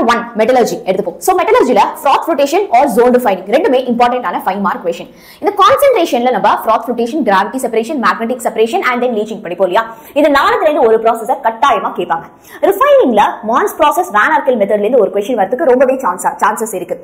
Number one metallurgy எடுத்துப்போம் so மெட்டலர்ஜில froth flotation or zone refining ரெண்டுமே இம்பார்ட்டன்டான ஃபைவ் மார்க் கொஷின் இந்த கான்சென்ட்ரேஷனில் நம்ம froth flotation gravity separation magnetic separation and then leaching படிப்போம் இல்லையா? இந்த நாலுல ஒரு ப்ராசஸை கட்டாயமாக கேட்பாங்க. ரிஃபைனிங்ல மான்ஸ் ப்ராசஸ் வேன் ஆர்கல் மெத்தட்ல ஒரு கொஷின் வரதுக்கு ரொம்பவே சான்ஸ் சான்சஸ் இருக்கு.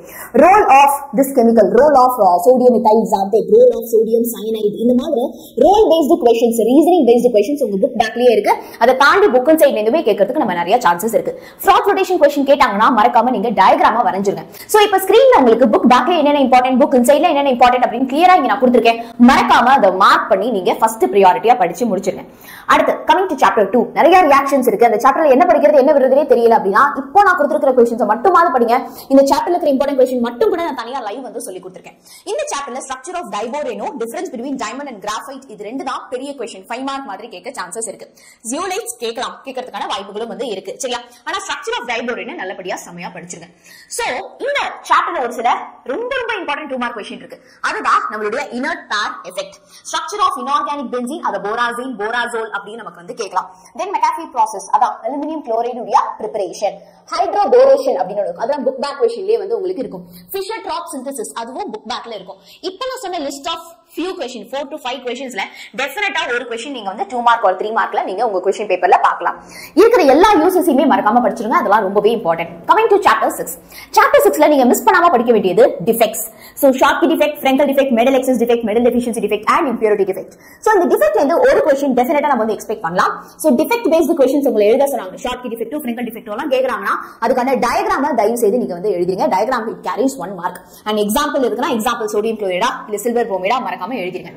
Role of this chemical role of sodium ethyl xanthate role of sodium cyanide இந்த மாதிரி role based questions reasoning based questions உங்க புக் பேக்லயே இருக்கு. அதை தாண்டி புக்கன் சைட்ல இருந்துமே கேட்கறதுக்கு நம்ம நிறைய சான்சஸ் இருக்கு. ஃப்ராட் ரொட்டேஷன் கொஷின் கேட்டாங்கன்னா மறக்காம நீங்க டயக்ராமா வரைஞ்சிருங்க. சோ இப்போ ஸ்கிரீன்ல உங்களுக்கு புக் பேக்ல என்னென்ன இம்பார்ட்டன்ட் புக் இன்சைட்ல என்னென்ன இம்பார்ட்டன்ட் அப்படின்னு கிளியரா இங்க நான் கொடுத்துருக்கேன். மறக்காம அதை மார்க் பண்ணி நீங்க ஃபர்ஸ்ட் ப்ரியாரிட்டியா படிச்சு முடிச்சிருங்க. அடுத்து கமிங் டு சாப்டர் டூ நிறைய ரியாக்ஷன்ஸ் இருக்கு. அந்த சாப்டர்ல என்ன படிக்கிறது என்ன விடுறதே தெரியல அப்படின்னா இப்போ நான் கொடுத்துருக்கிற கொஸ்டின்ஸ் மட்டுமாவது படிங்க. இந்த சாப்டர்ல இருக்கிற இம்பார்ட்டன்ட் கொஸ்டின் மட்டும் கூட நான் தனியா லைவ் வந்து சொல்லி கொடுத்துருக்கேன். இந்த சாப்டர்ல structure of டைபோரேனோ difference between diamond and graphite இது ரெண்டு தான் பெரிய கொஸ்டின் ஃபைவ் மார்க் மாதிரி கேட்க சான்சஸ் இருக்கு. ஜியோலைட்ஸ் கேட்கலாம். கேட்கறதுக்கான வாய்ப்புகளும் வந்து இருக்கு. சரியா? ஆனா ஸ்ட்ரக்சர் ஆஃப் டைபோரேனோ நல்லபடியா செமையா படிச்சிருங்க சோ இந்த சாப்டர்ல ஒரு சில ரொம்ப ரொம்ப இம்பார்ட்டன்ட் டூ மார்க் கொஸ்டின் இருக்கு. அதுதான் நம்மளுடைய inert pair effect structure of inorganic benzene அதை போராசின் போராசோல் அப்படின்னு நமக்கு வந்து கேட்கலாம். தென் மெட்டாஃபி ப்ராசஸ் அதான் அலுமினியம் குளோரைடு உடைய ப்ரிப்பரேஷன் ஹைட்ரோபோரேஷன் அப்படின்னு அதெல்லாம் புக் பேக் கொஸ்டின்லயே வந்து உங்களுக்கு இருக்கும். ஃபிஷர் ட்ராப் சிந்தசிஸ் அதுவும் புக் பேக்ல இருக்கும். இப்போ நான் சொன்ன list of few question four to five கொஷின்ஸ்ல டெஃபினட்டா ஒரு கொஸ்டின் நீங்க வந்து டூ மார்க் ஒரு த்ரீ மார்க்ல நீங்க உங்க கொஷின் பேப்பர்ல பார்க்கலாம். இருக்கிற எல்லா யூசஸையுமே மறக்காம படிச்சிருங்க. அதெல்லாம் ரொம்பவே important coming to chapter six chapter சிக்ஸ்ல நீங்க மிஸ் பண்ணாம படிக்க வேண்டியது defects so Schottky defect Frenkel defect metal excess defect metal deficiency defect and impurity defect so இந்த டிஃபெக்ட் வந்து ஒரு கொஸ்டின் டெஃபினட்டா நம்ம வந்து எக்ஸ்பெக்ட் பண்ணலாம். ஸோ டிஃபெக்ட் பேஸ்டு கொஷின்ஸ் உங்களை எழுத சொன்னாங்க. ஷார்ட்கி டிஃபெக்ட் ஃப்ரெங்கல் டிஃபெக்ட் எல்லாம் கேட்கறாங்கன்னா அதுக்கான டயக்ராம தயவு செய்து நீங்க வந்து எழுதிருங்க diagram it carries one mark and example இருக்குன்னா எக்ஸாம்பிள் சோடியம் குளோரைடா இல்ல சில்வர் போமேடா மறக்காம எழுதிருங்க.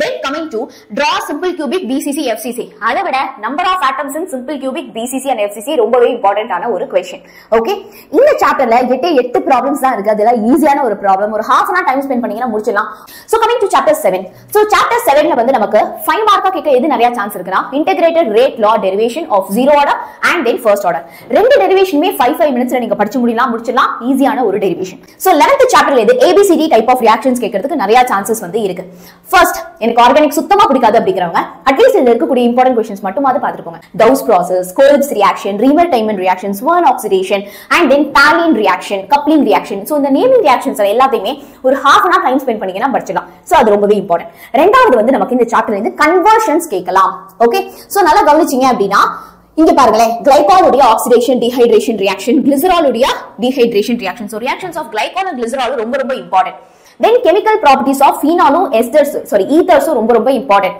Then coming to draw simple cubic BCC FCC அதை விட number of atoms in simple cubic BCC and FCC ரொம்பவே இம்பார்ட்டன்டான ஒரு கொஸ்டின் ஓகே இந்த சாப்டர்ல எட்டு எட்டு ப்ராப்ளம்ஸ் தான் இருக்கு. அதெல்லாம் ஈஸியான ஒரு ப்ராப்ளம் ஒரு ஹாஃப் அன் டைம் ஸ்பெண்ட் பண்ணீங்கன்னா முடிச்சிடலாம். So coming to chapter seven so chapter செவன்ல வந்து நமக்கு ஃபைவ் மார்க்கா கேட்க எது நிறைய சான்ஸ் இருக்குன்னா integrated rate law derivation of zero order and then first order ரெண்டு டெரிவேஷனுமே ஃபைவ் ஃபைவ் மினிட்ஸ்ல நீங்க படிச்சு முடியலாம் முடிச்சிடலாம். ஈஸியான ஒரு டெரிவேஷன் ஸோ லெவன்த் சாப்டர்ல இது ஏபிசிடி டைப் ஆஃப் ரியாக்ஷன்ஸ் கேட்கறதுக்கு நிறைய சான்சஸ் வந்து இருக்கு. ஃபர்ஸ்ட் எனக்கு ஆர்கானிக் சுத்தமா பிடிக்காது அப்படிங்கிறவங்க அட்லீஸ்ட் இதுல இருக்கக்கூடிய இம்பார்ட்டன்ட் கொஸ்டின்ஸ் அதை பார்த்துருக்கோங்க Dow's process Kolbe's reaction Reimer Tiemann reaction Swern oxidation and then Tollens reaction coupling reaction so இந்த நேமிங் ரியாக்ஷன்ஸ் எல்லாத்தையுமே ஒரு ஹாஃப் அன் டைம் ஸ்பெண்ட் பண்ணீங்கன்னா படிச்சிடலாம். ஸோ அது ரொம்பவே இம்பார்ட்டன்ட் ரெண்டாவது வந்து நமக்கு இந்த சாப்டர்ல இருந்து கன்வர்ஷன்ஸ் கேட்கலாம். ஓகே ஸோ நல்லா கவனிச்சீங்க அப்படின்னா இங்க பாருங்களேன் கிளைகாலுடைய oxidation dehydration reaction கிளிசராலுடைய dehydration reaction so reactions of glycol and glycerol ரொம்ப ரொம்ப important then chemical properties of ஃபீனாலும் esters sorry ஈத்தர்ஸும் ரொம்ப ரொம்ப இம்பார்ட்டன்ட்